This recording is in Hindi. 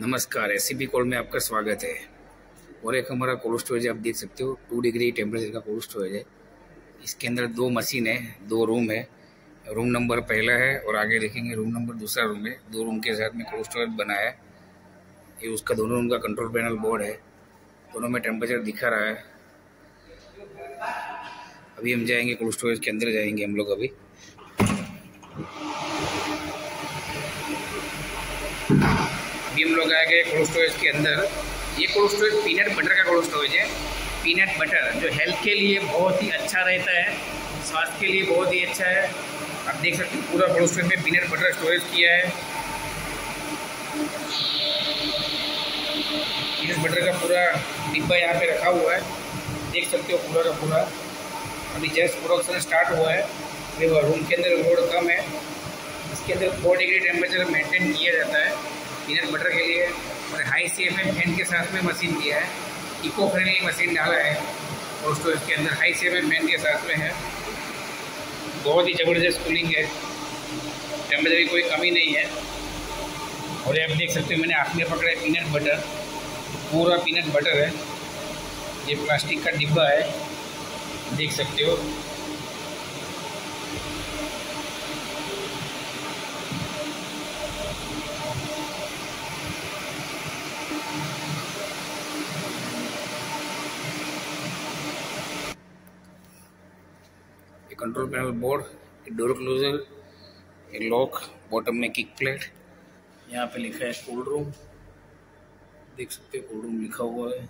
नमस्कार एस कोल्ड में आपका स्वागत है। और एक हमारा कोल्ड स्टोरेज आप देख सकते हो टू डिग्री टेम्परेचर का कोल्ड स्टोरेज है। इसके अंदर दो मशीन है, दो रूम है। रूम नंबर पहला है और आगे देखेंगे रूम नंबर दूसरा रूम है। दो रूम के साथ में कोल्ड स्टोरेज बना है। ये उसका दोनों रूम का कंट्रोल पैनल बोर्ड है। दोनों में टेम्परेचर दिखा रहा है। अभी हम जाएँगे कोल्ड स्टोरेज के अंदर जाएँगे हम लोग अभी। अभी हम लोग आए गए कोल्ड स्टोरेज के अंदर ये कोल्ड स्टोरेज पीनट बटर का कोल्ड स्टोरेज है पीनट बटर जो हेल्थ के लिए बहुत ही अच्छा रहता है, स्वास्थ्य के लिए बहुत ही अच्छा है। आप देख सकते हैं पूरा कोल्ड स्टोरेज में पीनट बटर स्टोरेज किया है। पीनट बटर का पूरा डिब्बा यहाँ पे रखा हुआ है। देख सकते हो पूरा का पूरा। अभी जस्ट प्रोडक्शन स्टार्ट हुआ है। रूम के अंदर रोड कम है। इसके अंदर फोर डिग्री टेम्परेचर मेंटेन किया जाता है। पीनट बटर के लिए और high C M M fan के साथ में मशीन दिया है इको फ्रेंडली मशीन डाला है और उसको इसके अंदर high C M M fan के साथ में है। बहुत ही ज़बरदस्त कूलिंग है। टेम्परेचर की कोई कमी नहीं है। और ये आप देख सकते हो, मैंने हाथ में पकड़ा है पीनट बटर पूरा पीनट बटर है। ये प्लास्टिक का डिब्बा है। देख सकते हो। Control panel board door closer एक लॉक बॉटम में किक प्लेट यहाँ पे लिखा है कोल्ड रूम देख सकते हैं कोल्ड रूम लिखा हुआ है।